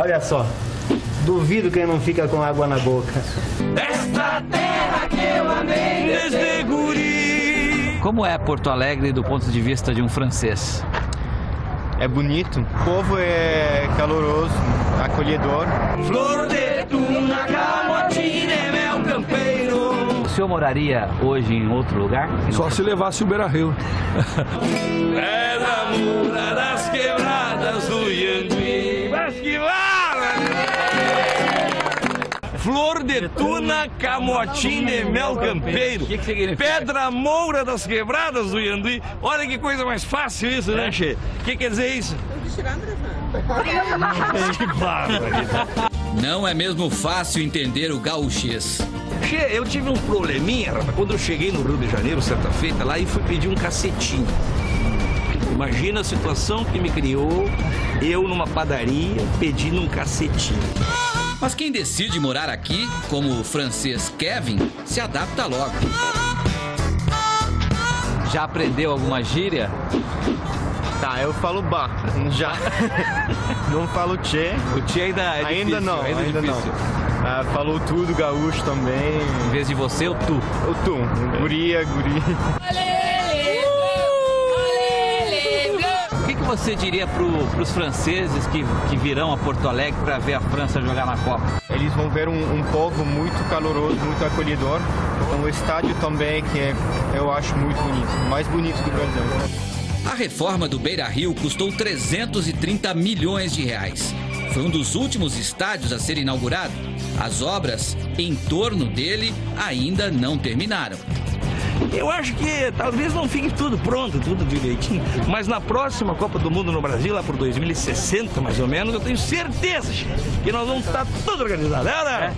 Olha só, duvido quem não fica com água na boca. Esta terra que eu amei desde guri. Como é Porto Alegre do ponto de vista de um francês? É bonito, o povo é caloroso, acolhedor. Flor de tuna, camotina, é mel campeiro. O senhor moraria hoje em outro lugar? Só se levasse o Beira Rio. É da mura Flor de tuna, camotina e mel campeiro. O que? Pedra moura das quebradas do Ianduí. Olha que coisa mais fácil isso, né, Che? O que quer dizer isso? que barbaridade. Não é mesmo fácil entender o gauchês. Che, eu tive um probleminha, rapaz, quando eu cheguei no Rio de Janeiro, certa feita, lá e fui pedir um cacetinho. Imagina a situação que me criou, eu numa padaria pedindo um cacetinho. Mas quem decide morar aqui, como o francês Kevin, se adapta logo. Já aprendeu alguma gíria? Tá, eu falo bar, já. não falo tchê. O tio ainda é Ainda difícil, não, ainda, é ainda não. difícil. Ah, falou tudo, gaúcho também. Em vez de você, o tu. O tu, guria, guri. O que, que você diria para os franceses que, que virão a Porto Alegre para ver a França jogar na Copa? Eles vão ver um, um povo muito caloroso, muito acolhedor. Então, o estádio também, que é, eu acho muito bonito, o mais bonito do Brasil. A reforma do Beira Rio custou 330 milhões de reais. Foi um dos últimos estádios a ser inaugurado. As obras em torno dele ainda não terminaram. Eu acho que talvez não fique tudo pronto, tudo direitinho, mas na próxima Copa do Mundo no Brasil, lá por 2060 mais ou menos, eu tenho certeza que nós vamos estar tudo organizado, é, né?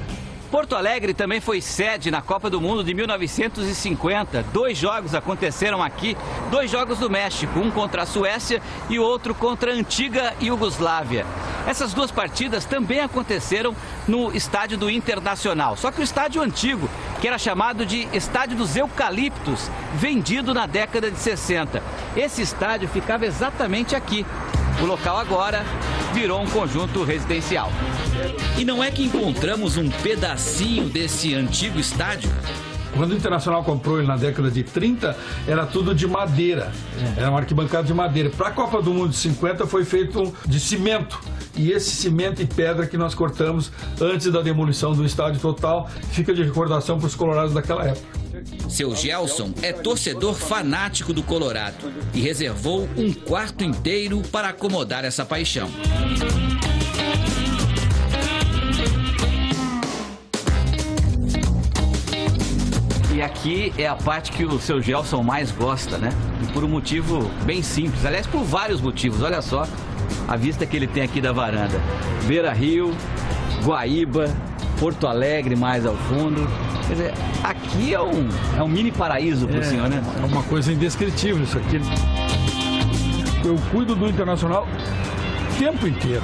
Porto Alegre também foi sede na Copa do Mundo de 1950. Dois jogos aconteceram aqui, dois jogos do México, um contra a Suécia e outro contra a antiga Iugoslávia. Essas duas partidas também aconteceram no estádio do Internacional, só que o estádio antigo, que era chamado de Estádio dos Eucaliptos, vendido na década de 60. Esse estádio ficava exatamente aqui. O local agora virou um conjunto residencial. E não é que encontramos um pedacinho desse antigo estádio? Quando o Internacional comprou ele na década de 30, era tudo de madeira. Era uma arquibancada de madeira. Para a Copa do Mundo de 50 foi feito de cimento. E esse cimento e pedra que nós cortamos antes da demolição do estádio total fica de recordação para os colorados daquela época. Seu Gelson é torcedor fanático do Colorado e reservou um quarto inteiro para acomodar essa paixão. E aqui é a parte que o seu Gelson mais gosta, né? E por um motivo bem simples. Aliás, por vários motivos. Olha só a vista que ele tem aqui da varanda. Beira Rio, Guaíba, Porto Alegre mais ao fundo. Quer dizer, aqui é um, é um mini paraíso para o senhor, né? É uma coisa indescritível isso aqui. Eu cuido do Internacional o tempo inteiro.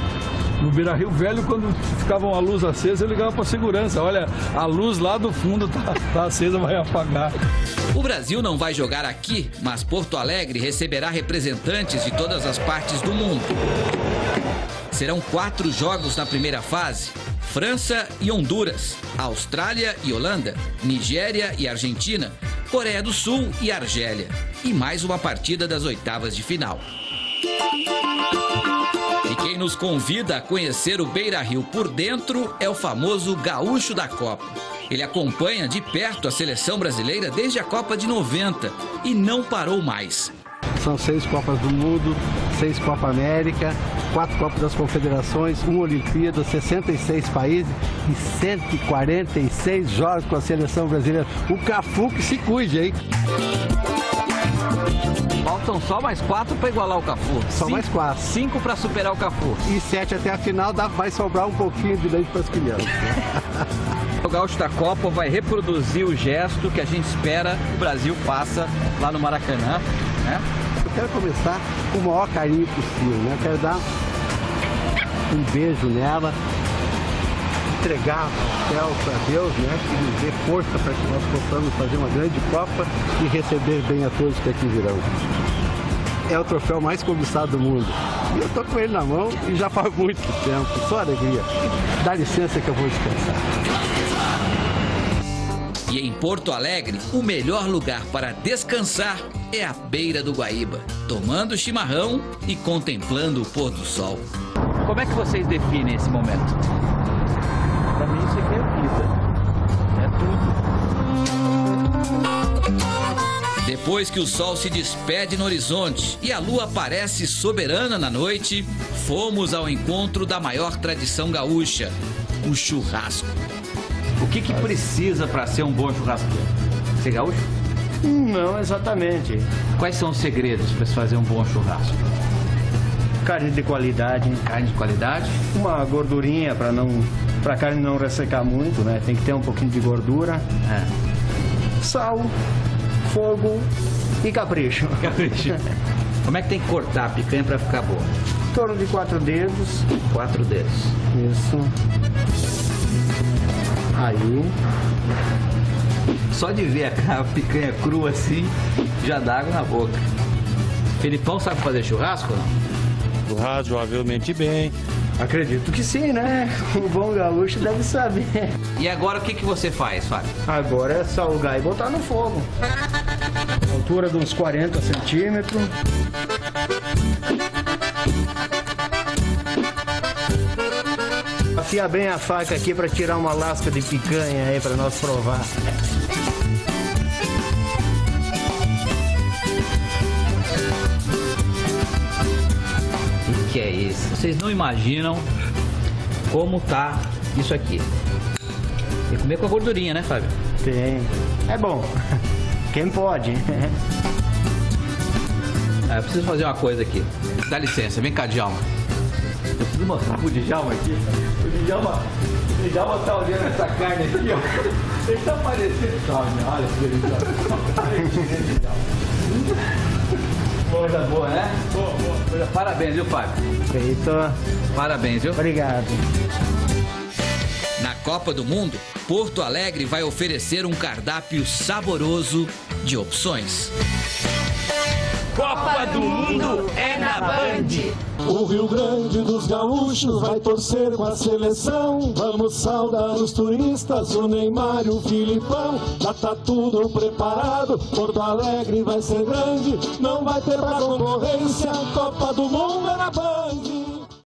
No Beira Rio Velho, quando ficava uma luz acesa, eu ligava para segurança. Olha, a luz lá do fundo tá, tá acesa, vai apagar. O Brasil não vai jogar aqui, mas Porto Alegre receberá representantes de todas as partes do mundo. Serão quatro jogos na primeira fase: França e Honduras, Austrália e Holanda, Nigéria e Argentina, Coreia do Sul e Argélia. E mais uma partida das oitavas de final. Quem nos convida a conhecer o Beira Rio por dentro é o famoso Gaúcho da Copa. Ele acompanha de perto a seleção brasileira desde a Copa de 90 e não parou mais. São seis Copas do Mundo, seis Copa América, quatro Copas das Confederações, uma Olimpíada, 66 países e 146 jogos com a seleção brasileira. O Cafu que se cuide, hein? Faltam só mais quatro para igualar o Cafu. Só mais quatro. Cinco para superar o Cafu. E sete até a final, dá, vai sobrar um pouquinho de leite para as crianças. O Gaúcho da Copa vai reproduzir o gesto que a gente espera que o Brasil faça lá no Maracanã. Né? Eu quero começar com o maior carinho possível, né? Eu quero dar um beijo nela, entregar o céu para Deus, né? Que nos dê força para que nós possamos fazer uma grande Copa e receber bem a todos que aqui virão. É o troféu mais cobiçado do mundo. E eu tô com ele na mão e já faz muito tempo. Só alegria. Dá licença que eu vou descansar. E em Porto Alegre, o melhor lugar para descansar é a beira do Guaíba, tomando chimarrão e contemplando o pôr do sol. Como é que vocês definem esse momento? Pra mim isso aqui é Depois que o sol se despede no horizonte e a lua aparece soberana na noite, fomos ao encontro da maior tradição gaúcha, o churrasco. O que, que precisa para ser um bom churrasqueiro? Ser gaúcho? Não exatamente. Quais são os segredos para se fazer um bom churrasco? Carne de qualidade, Carne de qualidade? uma gordurinha para não para a carne não ressecar muito, né? Tem que ter um pouquinho de gordura, É. sal, fogo e capricho. Capricho. Como é que tem que cortar a picanha para ficar boa? Em torno de quatro dedos. Quatro dedos. Isso. Aí, Só de ver a picanha crua assim, já dá água na boca. Felipão sabe fazer churrasco ou não? razoavelmente bem. Acredito que sim, né? O bom gaúcho deve saber. E agora o que, que você faz, Fábio? Agora é salgar e botar no fogo. Altura de uns 40 centímetros. Afia bem a faca aqui para tirar uma lasca de picanha aí para nós provar. Vocês não imaginam como tá isso aqui. Tem que comer com a gordurinha, né, Fábio? Tem. É bom. Quem pode? Ah, eu preciso fazer uma coisa aqui. Dá licença, vem cá, Djalma. Eu preciso mostrar pro Djalma aqui. O Djalma, o Djalma tá olhando essa carne aqui, ó. Ele tá parecendo... Olha, olha esse Djalma. Coisa boa, né? Boa, boa. Parabéns, viu, Fábio? Feito. Parabéns, viu? Obrigado. Na Copa do Mundo, Porto Alegre vai oferecer um cardápio saboroso de opções. Copa do Mundo é na Band. O Rio Grande dos Gaúchos vai torcer com a seleção. Vamos saudar os turistas, o Neymar e o Filipão. Já tá tudo preparado, Porto Alegre vai ser grande. Não vai ter pra concorrência, Copa do Mundo é na Band.